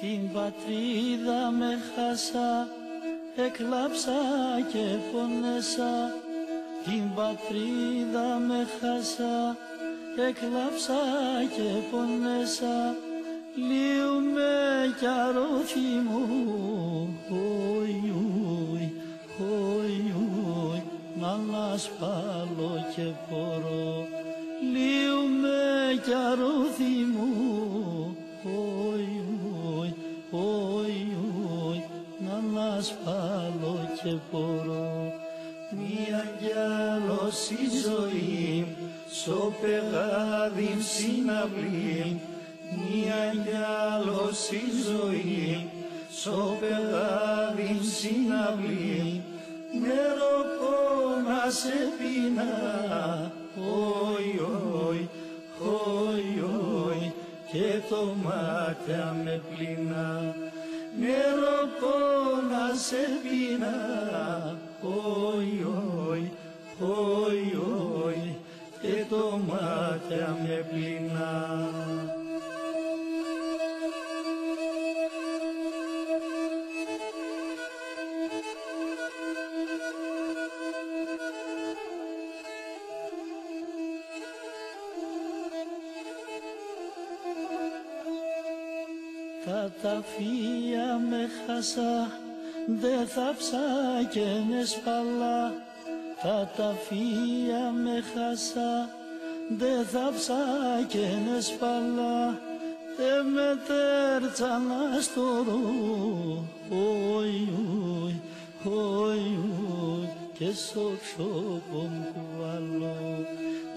Την πατρίδα με χάσα, εκλάψα και πονέσα. Την πατρίδα με χάσα, εκλάψα και πονέσα. Λίγο με κι αρώθη μου, οι, οι, οι, οι, να ανασπάλω και πορώ. Λίγο με κι αρώθη μου, ανασπάλω και πορώ. Μία κι άλλος η ζωή, στο πεγάδι συναυλή, μία κι άλλος η ζωή, στο πεγάδι συναυλή, νερό σε πίνα, όι, όι, όι, όι, και το μάτια με πλήνα. Νερό σε πίνα, όι, όι, όι, όι, και το μάτια με πλήνα. Τα ταφεία με χάσα, δε θα ψάκαινε σπαλά. Τα ταφεία με χάσα, δε θα ψάκαινε σπαλά. Δε με τέρτσανα στο ρου, όι, όι, όι, όι, και στο ξόπο μου κουβαλώ.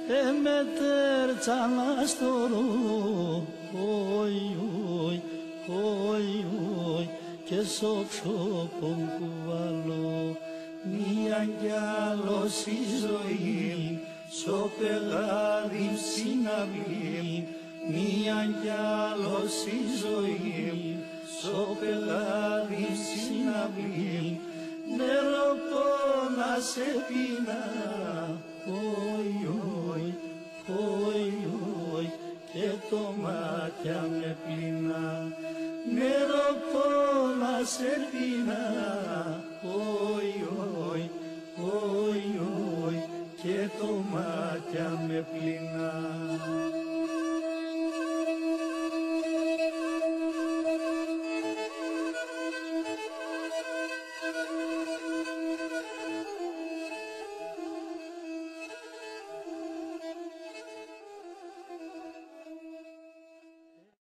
Δε με τέρτσανα στο ρου, όι, όι, όι, όι, και στο ξόπο μου κουβαλώ. Μία κι άλλος η ζωή, στο πεγάδι συναυλή, μία κι άλλος η ζωή, στο πεγάδι συναυλή, νερό πόνα σε πίνα, όι, όι, όι, όι, και το μάτια με πλήνα, νερό πόνα σε πίνα, όι, όι, όι, όι, και το μάτια με πλήνα.